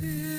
Yeah.